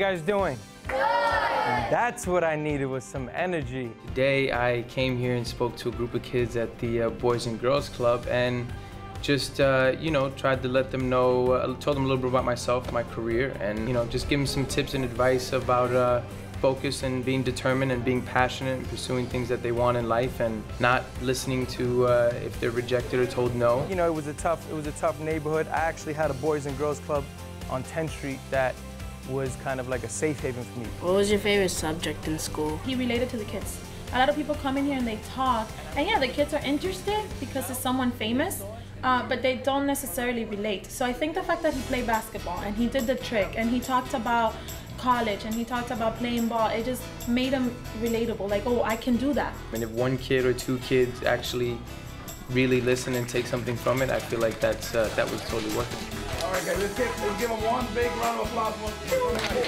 guys doing? Good. That's what I needed was some energy. Today I came here and spoke to a group of kids at the uh, Boys and Girls Club and just uh, you know tried to let them know, uh, told them a little bit about myself, my career, and you know just give them some tips and advice about uh, focus and being determined and being passionate and pursuing things that they want in life and not listening to uh, if they're rejected or told no. You know, it was a tough, it was a tough neighborhood. I actually had a Boys and Girls Club on 10th Street that was kind of like a safe haven for me. What was your favorite subject in school? He related to the kids. A lot of people come in here and they talk, and yeah, the kids are interested because it's someone famous, uh, but they don't necessarily relate. So I think the fact that he played basketball and he did the trick and he talked about college and he talked about playing ball, it just made him relatable. Like, oh, I can do that. And if one kid or two kids actually really listen and take something from it, I feel like that's uh, that was totally worth it. All right, guys, let's, let's give them one big round of applause.